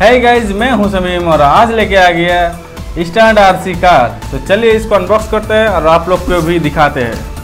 है गाइज़ मैं हूँ समीम और आज लेके आ गया स्टैंड आरसी कार। तो चलिए इसको अनबॉक्स करते हैं और आप लोग को भी दिखाते हैं।